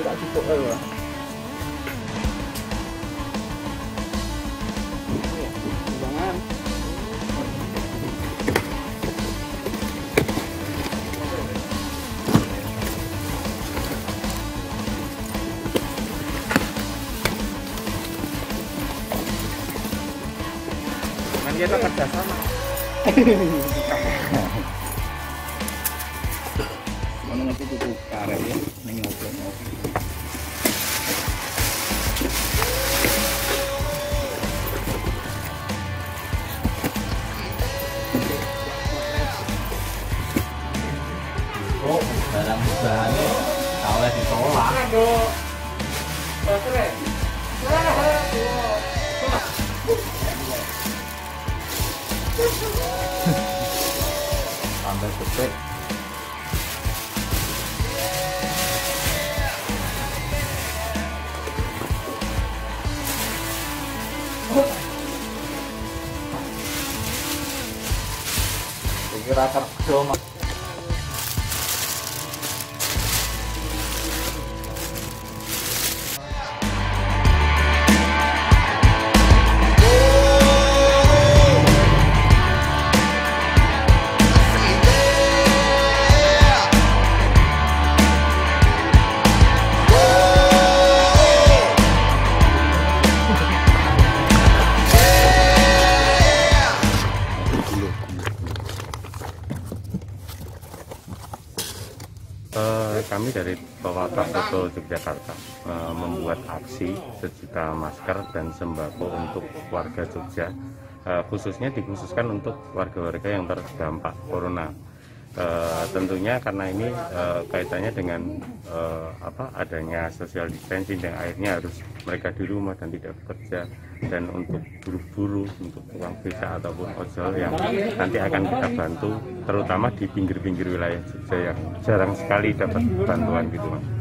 tak cukup ae. Jangan. Kan kita kerja sama. Mana nanti tuku karet ya, ning barang bahannya tak oleh ditolak. Tambah gede. Kira kerja mas. Eh, kami dari Tawata Foto Yogyakarta eh, membuat aksi sejuta masker dan sembako untuk warga Jogja, Eh, khususnya dikhususkan untuk warga-warga yang terdampak corona. Eh, tentunya karena ini eh, kaitannya dengan eh, apa adanya social distancing dan akhirnya harus mereka di rumah dan tidak bekerja dan untuk buruh-buruh untuk uang beca ataupun ojol yang nanti akan kita bantu terutama di pinggir-pinggir wilayah Jogja yang jarang sekali dapat bantuan gitu mas.